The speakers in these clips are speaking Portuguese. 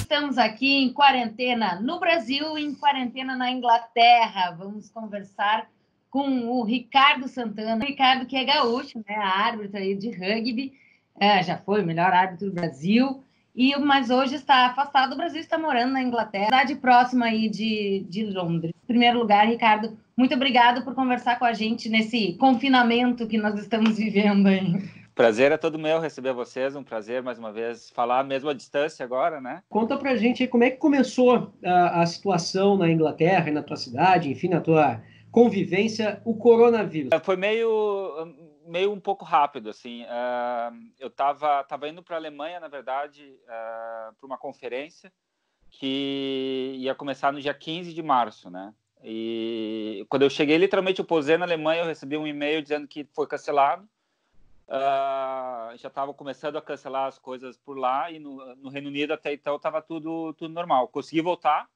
Estamos aqui em quarentena no Brasil e em quarentena na Inglaterra. Vamos conversar com o Ricardo Santana. O Ricardo, que é gaúcho, né? árbitro aí de rugby, é, já foi o melhor árbitro do Brasil, e mas hoje está afastado do Brasil, está morando na Inglaterra, cidade próxima aí de, de Londres. Em primeiro lugar, Ricardo, muito obrigado por conversar com a gente nesse confinamento que nós estamos vivendo aí. Prazer é todo meu receber vocês, um prazer mais uma vez falar mesmo à distância agora, né? Conta pra gente como é que começou a, a situação na Inglaterra e na tua cidade, enfim, na tua convivência, o coronavírus. Foi meio meio um pouco rápido, assim. Uh, eu estava tava indo para a Alemanha, na verdade, uh, para uma conferência que ia começar no dia 15 de março, né? E quando eu cheguei, literalmente, eu posei na Alemanha, eu recebi um e-mail dizendo que foi cancelado. Uh, já estava começando a cancelar as coisas por lá e no, no Reino Unido até então estava tudo, tudo normal. Consegui voltar,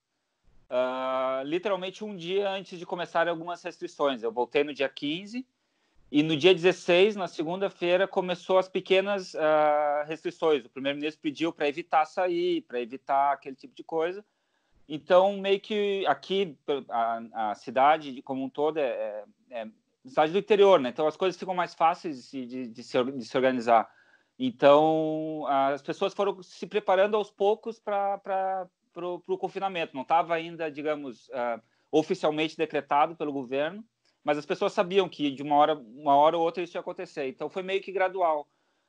uh, literalmente um dia antes de começar algumas restrições. Eu voltei no dia 15 e no dia 16, na segunda-feira, começou as pequenas uh, restrições. O primeiro-ministro pediu para evitar sair, para evitar aquele tipo de coisa. Então, meio que aqui, a, a cidade como um todo é, é, é cidade do interior, né? Então, as coisas ficam mais fáceis de, de, de, se, de se, organizar. Então, as pessoas foram se preparando aos poucos para o confinamento. Não estava ainda, digamos, uh, oficialmente decretado pelo governo, mas as pessoas sabiam que de uma hora, uma hora ou outra isso ia acontecer. Então foi meio que gradual.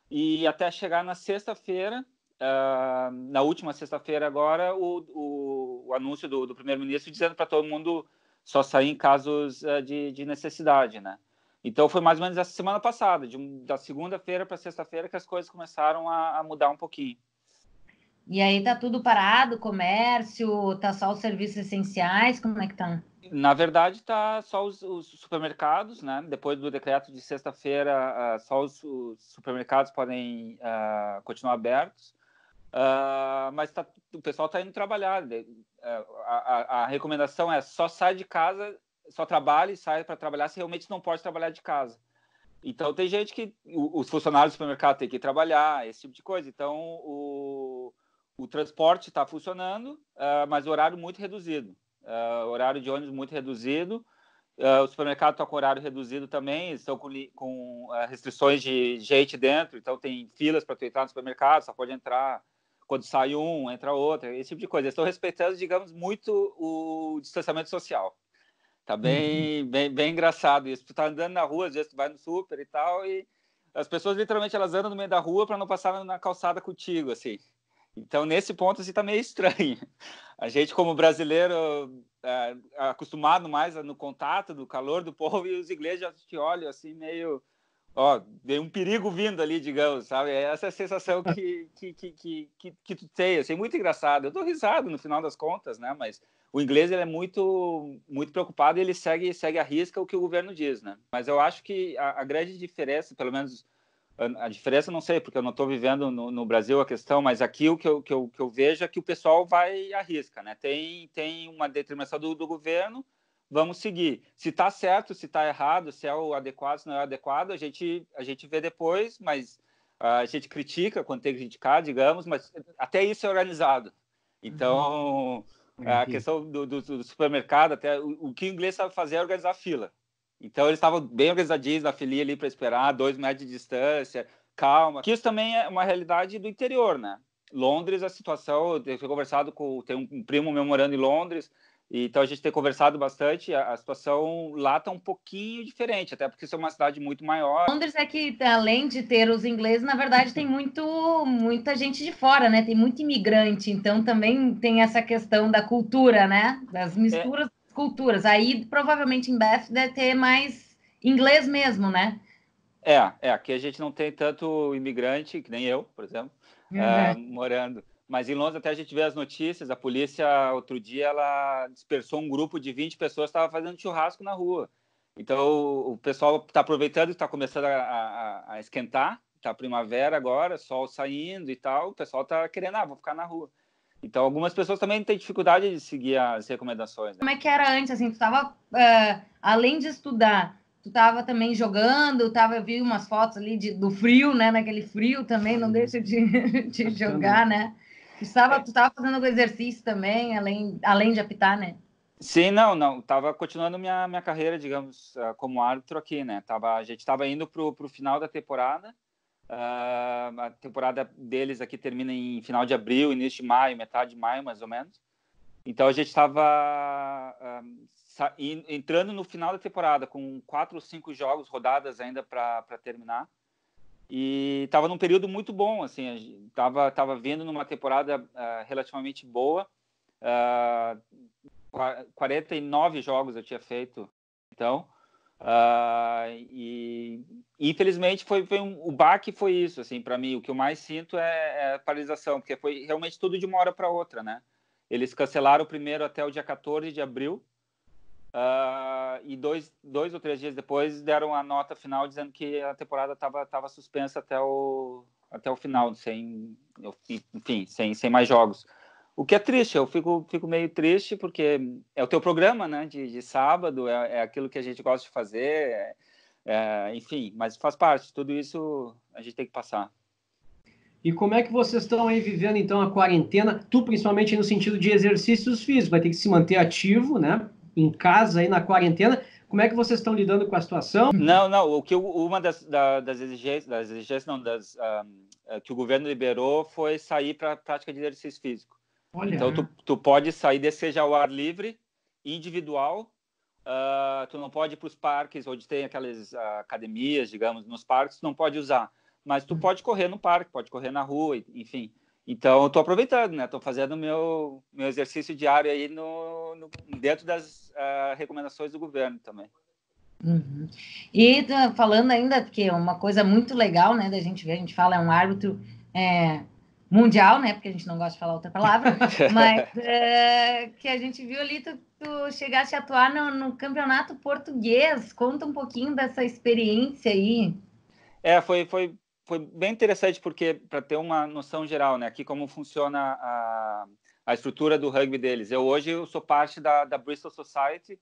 E até chegar na sexta-feira, uh, na última sexta-feira agora, o, o, o anúncio do, do primeiro-ministro dizendo para todo mundo só sair em casos uh, de, de, necessidade, né? Então foi mais ou menos essa semana passada, de, da segunda-feira para sexta-feira, que as coisas começaram a, a mudar um pouquinho. E aí tá tudo parado, comércio, tá só os serviços essenciais, como é que tá? Na verdade, tá só os, os supermercados, né? Depois do decreto de sexta-feira, uh, só os, os, supermercados podem uh, continuar abertos. Uh, mas tá, o pessoal está indo trabalhar. A, a, a, recomendação é só sai de casa, só trabalhe, sai para trabalhar se realmente não pode trabalhar de casa. Então tem gente que os funcionários do supermercado têm que trabalhar, esse tipo de coisa. Então o o transporte está funcionando, uh, mas horário muito reduzido. Uh, horário de ônibus muito reduzido. Uh, o supermercado está com horário reduzido também, estão com, com restrições de gente dentro, então tem filas para entrar no supermercado, só pode entrar quando sai um, entra outro, esse tipo de coisa. Eles estão respeitando, digamos, muito o distanciamento social. Tá bem, uhum. bem, bem engraçado isso. Tu tá andando na rua, às vezes tu vai no super e tal, e as pessoas literalmente elas andam no meio da rua para não passar na calçada contigo, assim. Então, nesse ponto, assim, tá meio estranho. A gente, como brasileiro, é, acostumado mais no contato, do calor do povo, e os ingleses já te olham, assim, meio... Ó, vem um perigo vindo ali, digamos, sabe? É essa é a sensação que, que, que, que, que, que tu tem, assim, muito engraçado. Eu dou risado no final das contas, né? Mas o inglês, ele é muito, muito preocupado e ele segue, segue a risca o que o governo diz, né? Mas eu acho que a, a grande diferença, pelo menos a diferença não sei, porque eu não estou vivendo no, no, Brasil a questão, mas aqui o que eu, que eu, que eu vejo é que o pessoal vai à risca, né? Tem, tem uma determinação do, do governo, vamos seguir. Se está certo, se está errado, se é o adequado, se não é o adequado, a gente, a gente vê depois, mas a gente critica quando tem que criticar, digamos, mas até isso é organizado. Então, uhum. a questão do, do, do, supermercado, até o, o que o inglês sabe fazer é organizar a fila. Então eles estavam bem organizadinhos na filinha ali para esperar, dois metros de distância, calma. Que isso também é uma realidade do interior, né? Londres, a situação, eu tenho conversado com, tem um primo meu morando em Londres, então a gente tem conversado bastante, a, a situação lá está um pouquinho diferente, até porque isso é uma cidade muito maior. Londres é que, além de ter os ingleses, na verdade tem muito, muita gente de fora, né? Tem muito imigrante, então também tem essa questão da cultura, né? Das misturas. É culturas. Aí, provavelmente, em Beth deve ter mais inglês mesmo, né? É, é. Aqui a gente não tem tanto imigrante, que nem eu, por exemplo, uhum. uh, morando. Mas em Londres até a gente vê as notícias, a polícia, outro dia, ela dispersou um grupo de 20 pessoas que estava fazendo churrasco na rua. Então, o pessoal está aproveitando que está começando a, a, a esquentar, está primavera agora, sol saindo e tal, o pessoal está querendo, ah, vou ficar na rua. Então, algumas pessoas também têm dificuldade de seguir as recomendações. Né? Como é que era antes? Assim, tu estava, uh, além de estudar, tu estava também jogando, tava, eu vi umas fotos ali de, do frio, né? Naquele frio também, não deixa de, de jogar, né? Tu estava, tu estava fazendo exercício também, além, além de apitar, né? Sim, não, não. Tava continuando minha, minha carreira, digamos, ah, como árbitro aqui, né? Tava, a gente estava indo para o final da temporada. Uh, a temporada deles aqui termina em final de abril, início de maio, metade de maio, mais ou menos. Então a gente estava uh, entrando no final da temporada com quatro ou cinco jogos rodadas ainda para terminar. E estava num período muito bom assim estava tava vendo numa temporada uh, relativamente boa. Uh, ah, 49 jogos eu tinha feito então uh, e infelizmente foi, foi um, o baque foi isso assim para mim o que eu mais sinto é, é paralisação porque foi realmente tudo de uma hora para outra né eles cancelaram o primeiro até o dia 14 de abril Uh, e dois, dois ou três dias depois deram a nota final dizendo que a temporada estava tava suspensa até o, até o final, sem, enfim, sem, sem mais jogos. O que é triste, eu fico, fico meio triste porque é o teu programa, né, de, de sábado, é, é aquilo que a gente gosta de fazer, é, é, enfim, mas faz parte, tudo isso a gente tem que passar. E como é que vocês estão aí vivendo então a quarentena? Tu principalmente no sentido de exercícios físicos, vai ter que se manter ativo, né? em casa aí na quarentena. Como é que vocês estão lidando com a situação? Não, não. O que uma das, das exigências, das exigências não, das, um, que o governo liberou foi sair para a prática de exercício físico. Olha. Então tu, tu pode sair, seja ao ar livre, individual. Uh, tu não pode ir para os parques onde tem aquelas uh, academias, digamos, nos parques, tu não pode usar. Mas tu hum. pode correr no parque, pode correr na rua, enfim. Então, eu estou aproveitando, né? Estou fazendo meu meu exercício diário aí no, no dentro das uh, recomendações do governo também. Uhum. E falando ainda, porque é uma coisa muito legal, né, da gente ver, a gente fala, é um árbitro é, mundial, né, porque a gente não gosta de falar outra palavra, mas é, que a gente viu ali, tu, tu chegaste a atuar no, no campeonato português, conta um pouquinho dessa experiência aí. É, foi, foi foi bem interessante porque para ter uma noção geral, né, aqui como funciona a, a estrutura do rugby deles. Eu hoje eu sou parte da, da Bristol Society,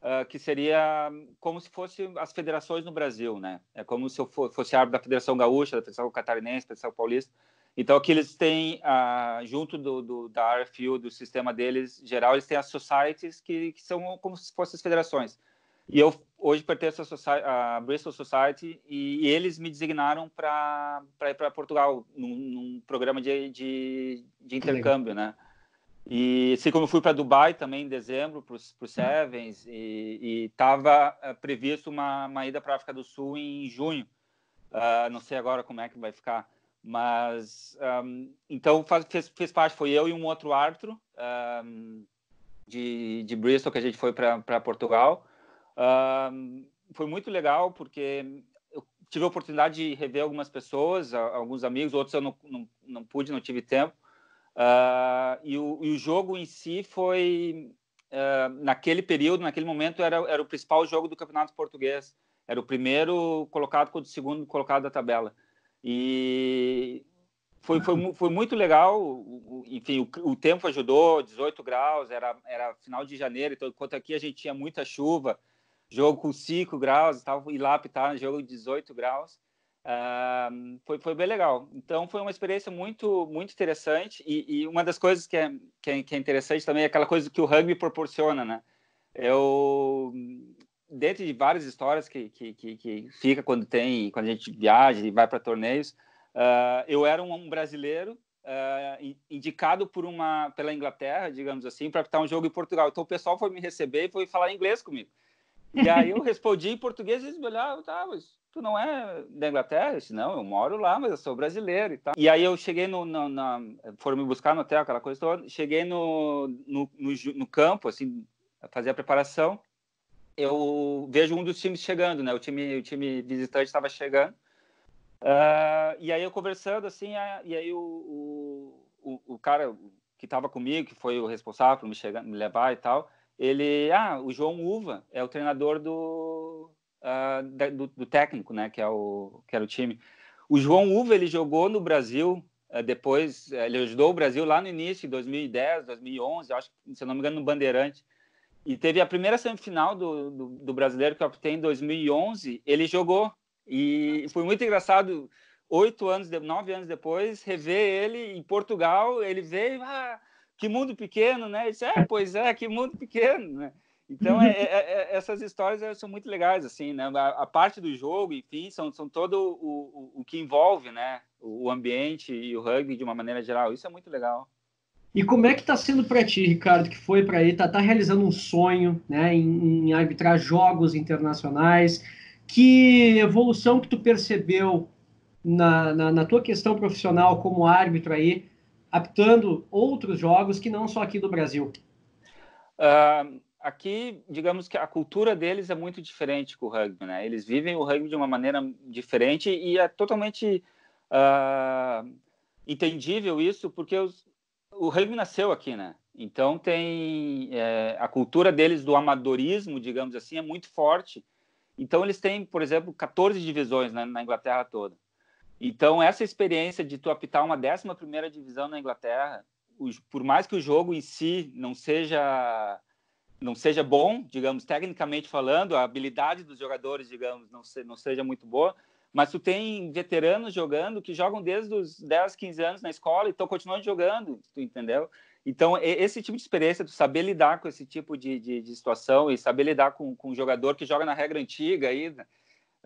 uh, que seria como se fosse as federações no Brasil, né? É como se eu fosse árbitro da Federação Gaúcha, da Federação Catarinense, da Federação Paulista. Então aqui eles têm, uh, junto do, do, da RFU, do sistema deles geral, eles têm as societies que, que são como se fossem as federações. E eu hoje pertenço à, Bristol Society e, e eles me designaram para ir para Portugal num, num, programa de, de, de intercâmbio, né? E assim como eu fui para Dubai também em dezembro para os Sevens e estava uh, eh, previsto uma, uma ida para a África do Sul em junho. Uh, não sei agora como é que vai ficar, mas um, então faz, fez, fez parte foi eu e um outro árbitro um, de, de Bristol que a gente foi para Portugal Uh, foi muito legal porque eu tive a oportunidade de rever algumas pessoas, alguns amigos, outros eu não, não, não pude, não tive tempo. Uh, e, o, e, o, jogo em si foi, uh, naquele período, naquele momento, era, era o principal jogo do Campeonato Português. Era o primeiro colocado contra o segundo colocado da tabela. E foi, foi, foi muito legal. Enfim, o, o, tempo ajudou 18 graus, era, era final de janeiro, então, enquanto aqui a gente tinha muita chuva jogo com 5 graus e tal, e lá jogo de 18 graus. Uh, foi, foi bem legal. Então, foi uma experiência muito, muito interessante. E, e uma das coisas que é, que é, que, é, interessante também é aquela coisa que o rugby proporciona, né? Eu, dentro de várias histórias que, que, que, que fica quando tem, quando a gente viaja e vai para torneios, uh, eu era um, um brasileiro uh, indicado por uma, pela Inglaterra, digamos assim, para apitar um jogo em Portugal. Então, o pessoal foi me receber e foi falar inglês comigo. E aí eu respondi em português e eles me olharam, tá, mas tu não é da Inglaterra? Eu disse, não, eu moro lá, mas eu sou brasileiro e tal. E aí eu cheguei no, no na, foram me buscar no hotel, aquela coisa toda, cheguei no, no, no, no campo, assim, fazer a preparação, eu vejo um dos times chegando, né, o time, o time visitante estava chegando, uh, e aí eu conversando, assim, e aí o, o, o cara que estava comigo, que foi o responsável por me, chegar, me levar e tal, ele, ah, o João Uva é o treinador do, uh, da, do, do, técnico, né, que é o que era o time. O João Uva ele jogou no Brasil uh, depois, uh, ele ajudou o Brasil lá no início, em 2010, 2011, acho se não me engano no Bandeirante. E teve a primeira semifinal do, do, do brasileiro que eu optei em 2011, ele jogou. E foi muito engraçado, oito anos, nove anos depois, rever ele em Portugal. Ele veio, ah, que mundo pequeno, né? Eu disse, é, pois é, que mundo pequeno, né? Então, é, é, é, essas histórias são muito legais, assim, né? A, a, parte do jogo, enfim, são, são todo o, o, o que envolve, né? O ambiente e o rugby de uma maneira geral. Isso é muito legal. E como é que está sendo para ti, Ricardo, que foi para aí, tá, tá, realizando um sonho, né, em, em, arbitrar jogos internacionais? Que evolução que tu percebeu na, na, na, tua questão profissional como árbitro aí, apitando outros jogos que não só aqui do Brasil? Uh, aqui, digamos que a cultura deles é muito diferente com o rugby, né? Eles vivem o rugby de uma maneira diferente e é totalmente uh, entendível isso, porque os, o rugby nasceu aqui, né? Então tem é, a cultura deles do amadorismo, digamos assim, é muito forte. Então eles têm, por exemplo, 14 divisões né, na Inglaterra toda. Então essa experiência de tu apitar uma 11 primeira divisão na Inglaterra, por mais que o jogo em si não seja não seja bom, digamos, tecnicamente falando, a habilidade dos jogadores, digamos, não, se, não seja muito boa, mas tu tem veteranos jogando que jogam desde os 10, 15 anos na escola e estão continuando jogando, tu entendeu? Então, esse tipo de experiência, tu saber lidar com esse tipo de, de, de situação e saber lidar com, com um jogador que joga na regra antiga ainda,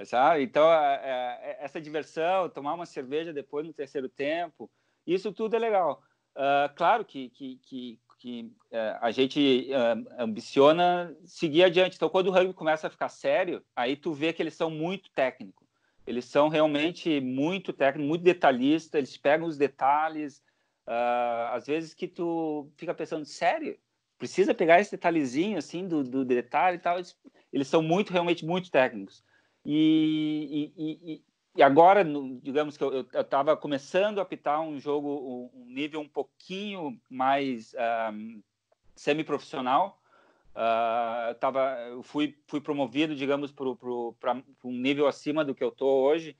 sabe? Então, é, é, essa diversão, tomar uma cerveja depois no terceiro tempo, isso tudo é legal. Uh, claro que, que, que, que uh, a gente uh, ambiciona seguir adiante. Então, quando o rugby começa a ficar sério, aí tu vê que eles são muito técnicos. Eles são realmente muito técnicos, muito detalhistas, eles pegam os detalhes, uh, às vezes que tu fica pensando, sério? Precisa pegar esse detalhezinho, assim, do, do detalhe e tal? Eles, eles são muito, realmente muito técnicos. E, e, e, e agora, digamos que eu estava começando a apitar um jogo, um, nível um pouquinho mais um, semi-profissional, Uh, tava, fui, fui promovido, digamos, para um nível acima do que eu estou hoje,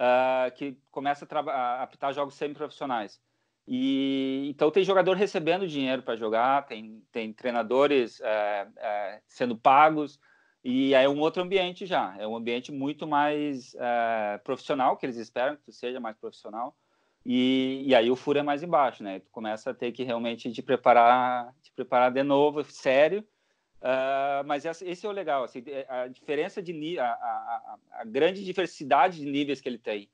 uh, que começa a, a apitar jogos semi-profissionais. E então tem jogador recebendo dinheiro para jogar, tem, tem treinadores é, é, sendo pagos, e é um outro ambiente já, é um ambiente muito mais é, profissional, que eles esperam que tu seja mais profissional. E, e aí o furo é mais embaixo, né? Tu começa a ter que realmente te preparar, te preparar de novo, sério, Uh, mas esse é o legal, assim, é, a diferença de a, a, a, grande diversidade de níveis que ele tem.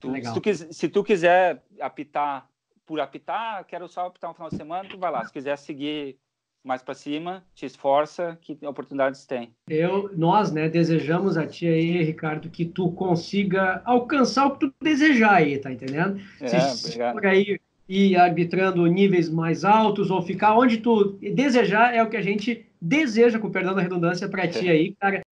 Tu, se, tu, se, tu, quiser apitar por apitar, quero só apitar um final de semana, tu vai lá. Se quiser seguir mais para cima, te esforça, que oportunidades tem. Eu, nós, né, desejamos a ti aí, Ricardo, que tu consiga alcançar o que tu desejar aí, tá entendendo? É, se, obrigado. por aí ir arbitrando níveis mais altos ou ficar onde tu desejar é o que a gente deseja, com perdão da redundância, para ti aí, cara.